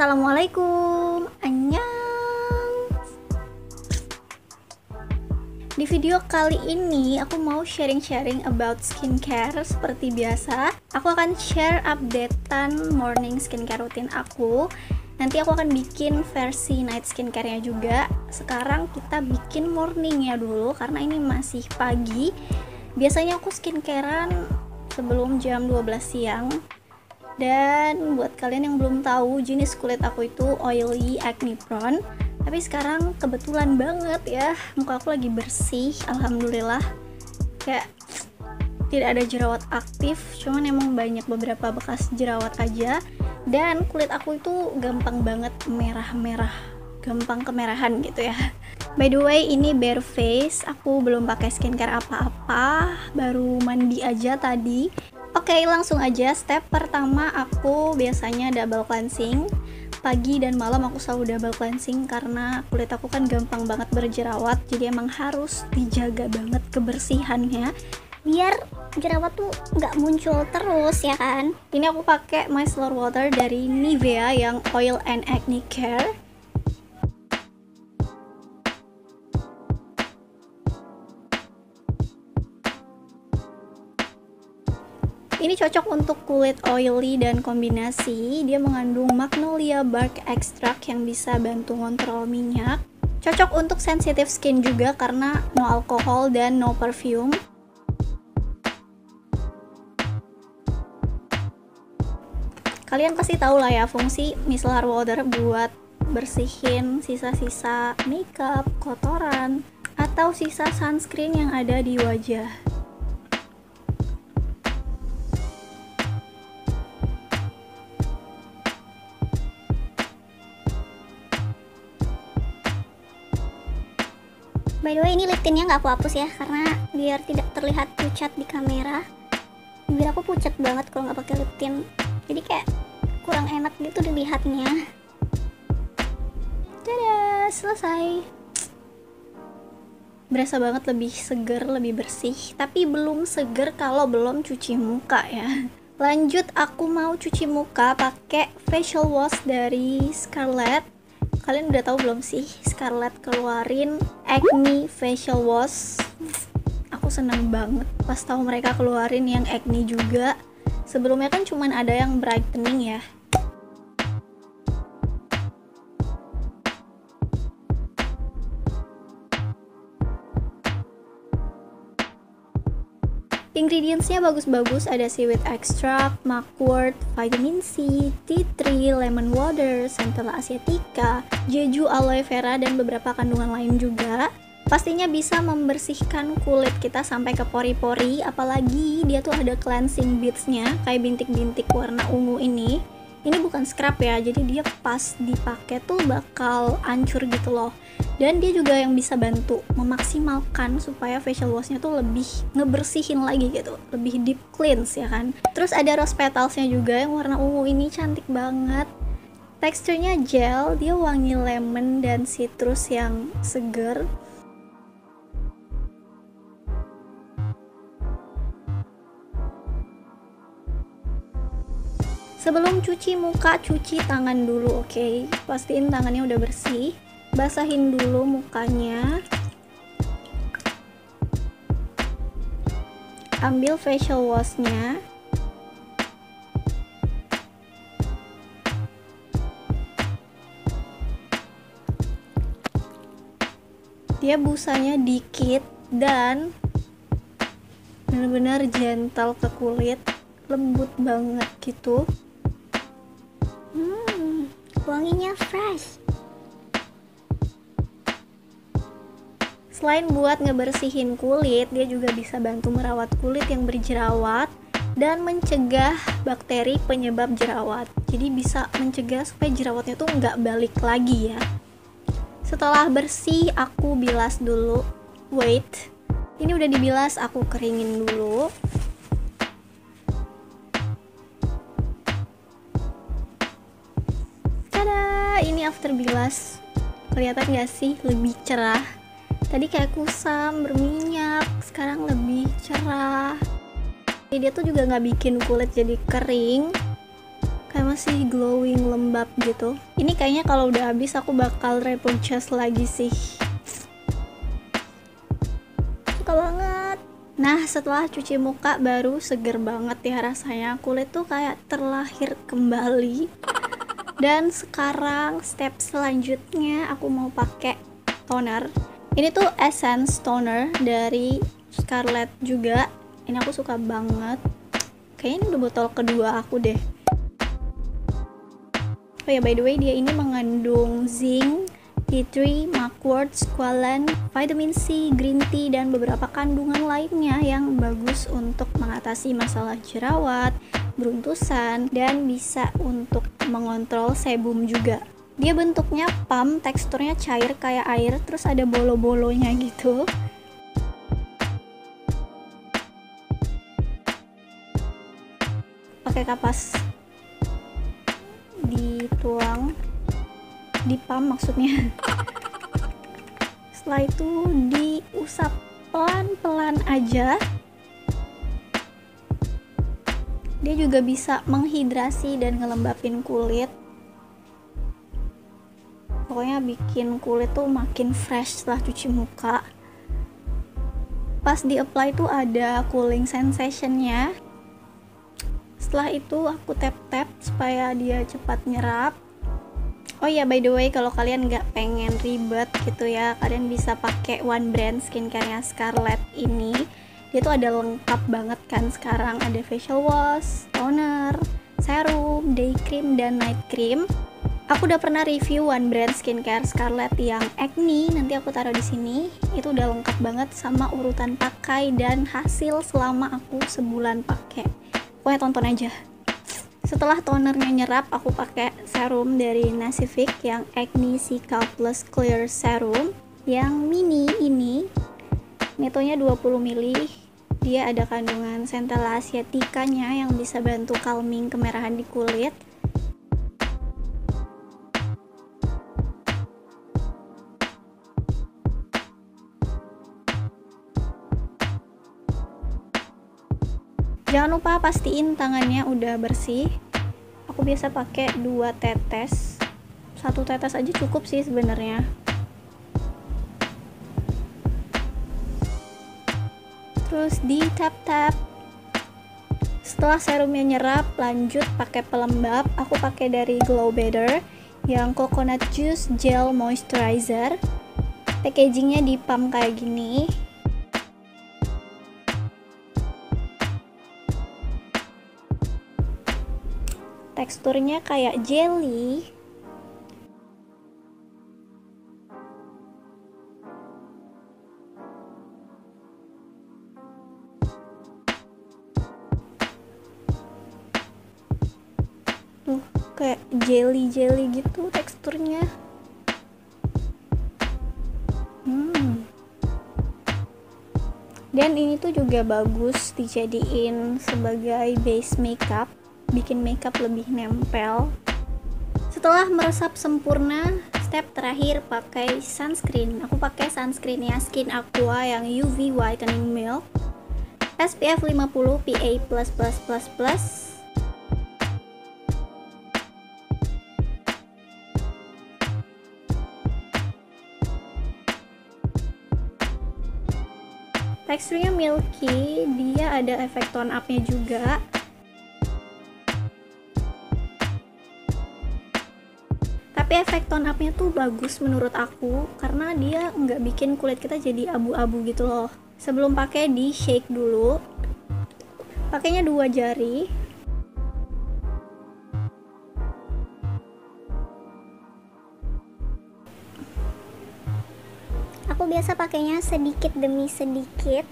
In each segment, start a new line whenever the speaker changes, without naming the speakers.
Assalamualaikum Annyeong. Di video kali ini aku mau sharing-sharing about skincare Seperti biasa. Aku akan share updatean morning skincare rutin aku. Nanti aku akan bikin versi night skincare-nya juga. Sekarang kita bikin morningnya dulu Karena ini masih pagi. Biasanya aku skincarean sebelum jam 12 siang dan buat kalian yang belum tahu jenis kulit aku itu oily acne prone. Tapi sekarang kebetulan banget ya muka aku lagi bersih alhamdulillah. Kayak tidak ada jerawat aktif cuman emang banyak beberapa bekas jerawat aja. Dan kulit aku itu gampang banget merah-merah gampang kemerahan gitu ya. By the way ini bare face aku belum pakai skincare apa-apa baru mandi aja tadi Oke, langsung aja. Step pertama aku biasanya double cleansing. Pagi dan malam aku selalu double cleansing karena kulit aku kan gampang banget berjerawat. Jadi emang harus dijaga banget kebersihannya
biar jerawat tuh nggak muncul terus ya kan
ini aku pakai micellar water dari Nivea yang oil and acne care Ini cocok untuk kulit oily dan kombinasi. Dia mengandung magnolia bark extract yang bisa bantu ngontrol minyak. Cocok untuk sensitive skin juga karena no alkohol dan no perfume. Kalian pasti tahu lah ya fungsi micellar water buat bersihin sisa-sisa makeup, kotoran, atau sisa sunscreen yang ada di wajah.
By the way ini lip tintnya nggak aku hapus ya karena biar tidak terlihat pucat di kamera. Biar aku pucat banget kalau nggak pakai lip tint jadi kayak kurang enak gitu dilihatnya.
Dadah selesai. Berasa banget lebih seger lebih bersih. Tapi belum seger kalau belum cuci muka ya. Lanjut aku mau cuci muka pakai facial wash dari Scarlett kalian udah tahu belum sih Scarlett keluarin acne facial wash? Aku seneng banget pas tahu mereka keluarin yang acne juga. Sebelumnya kan cuman ada yang brightening ya Ingredientsnya bagus-bagus, ada seaweed extract, mugwort, vitamin C, tea tree, lemon water, centella asiatica, jeju aloe vera, dan beberapa kandungan lain juga. Pastinya bisa membersihkan kulit kita sampai ke pori-pori, apalagi dia tuh ada cleansing beadsnya, kayak bintik-bintik warna ungu ini. Ini bukan scrub ya jadi dia pas dipakai tuh bakal hancur gitu loh dan dia juga yang bisa bantu memaksimalkan supaya facial washnya tuh lebih ngebersihin lagi gitu lebih deep cleanse ya kan terus ada rose petalsnya juga yang warna ungu ini cantik banget teksturnya gel dia wangi lemon dan citrus yang seger Sebelum cuci muka, cuci tangan dulu, oke? Okay? Pastiin tangannya udah bersih. Basahin dulu mukanya. Ambil facial washnya. Dia busanya dikit dan benar-benar gentle ke kulit, lembut banget gitu
wanginya fresh
Selain buat ngebersihin kulit, dia juga bisa bantu merawat kulit yang berjerawat dan mencegah bakteri penyebab jerawat. Jadi bisa mencegah supaya jerawatnya tuh nggak balik lagi ya. Setelah bersih, aku bilas dulu. Wait, ini udah dibilas, aku keringin dulu. ini after bilas kelihatan gak sih lebih cerah tadi kayak kusam berminyak sekarang lebih cerah. Jadi dia tuh juga nggak bikin kulit jadi kering kayak masih glowing lembab gitu. Ini kayaknya kalau udah habis aku bakal repurchase lagi sih.
Suka banget.
Nah setelah cuci muka baru seger banget ya rasanya. Kulit tuh kayak terlahir kembali. Dan sekarang step selanjutnya aku mau pakai toner ini tuh essence toner dari Scarlett juga. Ini aku suka banget. Kayaknya ini udah botol kedua aku deh. Oh ya by the way dia ini mengandung zinc, T3, mugwort, squalane, vitamin C, green tea dan beberapa kandungan lainnya yang bagus untuk mengatasi masalah jerawat, beruntusan dan bisa untuk mengontrol sebum juga. Dia bentuknya pump, teksturnya cair kayak air, terus ada bolo-bolonya gitu. Pakai kapas dituang di pump maksudnya. Setelah itu diusap pelan-pelan aja. Dia juga bisa menghidrasi dan ngelembapin kulit pokoknya bikin kulit tuh makin fresh setelah cuci muka. Pas di apply tuh ada cooling sensationnya. Setelah itu aku tap-tap supaya dia cepat nyerap. Oh ya by the way kalau kalian nggak pengen ribet gitu ya kalian bisa pakai one brand skincare nya Scarlett ini. Dia tuh ada lengkap banget kan sekarang. Ada facial wash, toner, serum, day cream, dan night cream aku udah pernah review one brand skincare Scarlett yang acne nanti aku taruh di sini. Itu udah lengkap banget sama urutan pakai dan hasil selama aku sebulan pakai. Pokoknya tonton aja. Setelah tonernya nyerap aku pakai serum dari Nasific yang Acne Cica Plus Clear Serum. Yang mini ini netonya 20 ml dia ada kandungan centella asiaticanya yang bisa bantu calming kemerahan di kulit jangan lupa pastiin tangannya udah bersih. Aku biasa pakai dua tetes. Satu tetes aja cukup sih sebenarnya. Terus di tap tap setelah serumnya nyerap lanjut pakai pelembab. Aku pakai dari Glow Better yang coconut juice gel moisturizer. Packagingnya di pump kayak gini teksturnya kayak jelly. Tuh kayak jelly jelly gitu teksturnya. Hmm. dan ini tuh juga bagus dijadiin sebagai base makeup bikin makeup lebih nempel. Setelah meresap sempurna step terakhir pakai sunscreen. Aku pakai sunscreennya Skin Aqua yang UV Whitening Milk. SPF 50 PA++++ teksturnya milky dia ada efek tone up nya juga tapi efek tone up-nya tuh bagus menurut aku karena dia nggak bikin kulit kita jadi abu-abu gitu loh. Sebelum pakai di shake dulu. Pakainya dua jari.
Aku biasa pakainya sedikit demi sedikit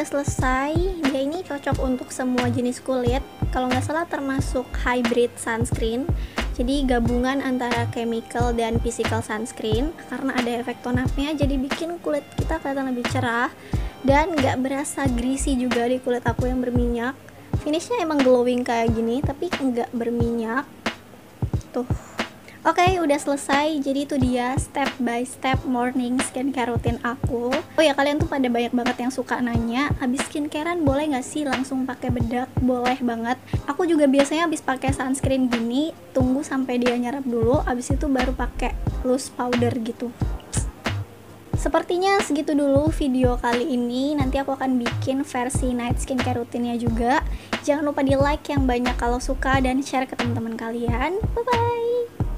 udah selesai. Dia ini cocok untuk semua jenis kulit. Kalau nggak salah termasuk hybrid sunscreen. Jadi gabungan antara chemical dan physical sunscreen karena ada efek tone jadi bikin kulit kita kelihatan lebih cerah dan nggak berasa greasy juga di kulit aku yang berminyak. Finishnya emang glowing kayak gini tapi nggak berminyak. Tuh. Oke, udah selesai. Jadi itu dia step by step morning skincare rutin aku. Oh ya, kalian tuh pada banyak banget yang suka nanya, habis skincarean boleh nggak sih langsung pakai bedak? Boleh banget. Aku juga biasanya habis pakai sunscreen gini, tunggu sampai dia nyerap dulu, habis itu baru pakai loose powder gitu. Sepertinya segitu dulu video kali ini. Nanti aku akan bikin versi night skincare rutinnya juga. Jangan lupa di like yang banyak kalau suka dan share ke teman-teman kalian. Bye bye.